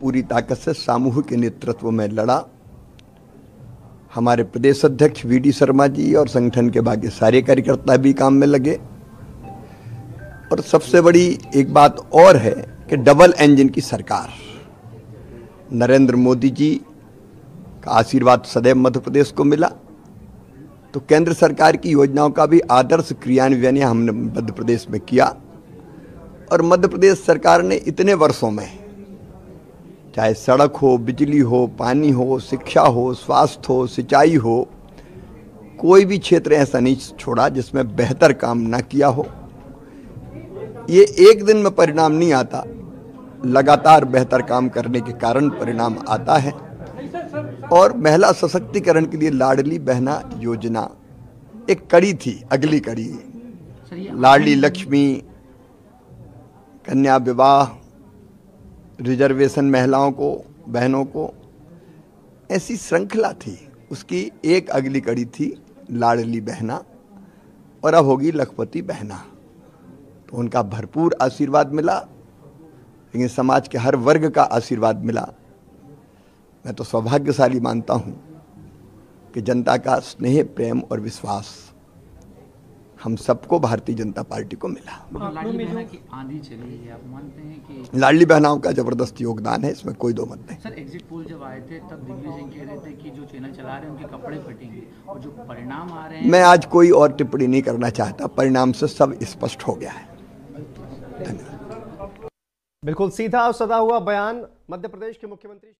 पूरी ताकत से सामूहिक नेतृत्व में लड़ा। हमारे प्रदेश अध्यक्ष वी डी शर्मा जी और संगठन के बाकी सारे कार्यकर्ता भी काम में लगे। और सबसे बड़ी एक बात और है कि डबल इंजन की सरकार, नरेंद्र मोदी जी का आशीर्वाद सदैव मध्य प्रदेश को मिला। तो केंद्र सरकार की योजनाओं का भी आदर्श क्रियान्वयन हमने मध्य प्रदेश में किया। और मध्य प्रदेश सरकार ने इतने वर्षों में चाहे सड़क हो बिजली हो पानी हो शिक्षा हो स्वास्थ्य हो सिंचाई हो कोई भी क्षेत्र ऐसा नहीं छोड़ा जिसमें बेहतर काम ना किया हो। ये एक दिन में परिणाम नहीं आता। लगातार बेहतर काम करने के कारण परिणाम आता है। और महिला सशक्तिकरण के लिए लाडली बहना योजना एक कड़ी थी अगली कड़ी। लाडली लक्ष्मी कन्या विवाह रिजर्वेशन महिलाओं को, बहनों को, ऐसी श्रृंखला थी। उसकी एक अगली कड़ी थी, लाडली बहना, और अब होगी लखपति बहना। तो उनका भरपूर आशीर्वाद मिला, लेकिन समाज के हर वर्ग का आशीर्वाद मिला। मैं तो सौभाग्यशाली मानता हूँ कि जनता का स्नेह, प्रेम और विश्वास हम सबको भारतीय जनता पार्टी को मिला। लाडली बहना की आंधी चली है आप मानते हैं कि लाडली बहनाओं का ज़बरदस्त योगदान है इसमें कोई दो मत नहीं। सर एग्जिट पोल जब आए थे तब दिग्विजय सिंह कह रहे थे कि जो चैनल चला रहे हैं उनके कपड़े फटेंगे और जो परिणाम आ रहे हैं मैं आज कोई और टिप्पणी नहीं करना चाहता परिणाम से सब स्पष्ट हो गया है। धन्यवाद। बिल्कुल सीधा और सदा हुआ बयान मध्य प्रदेश के मुख्यमंत्री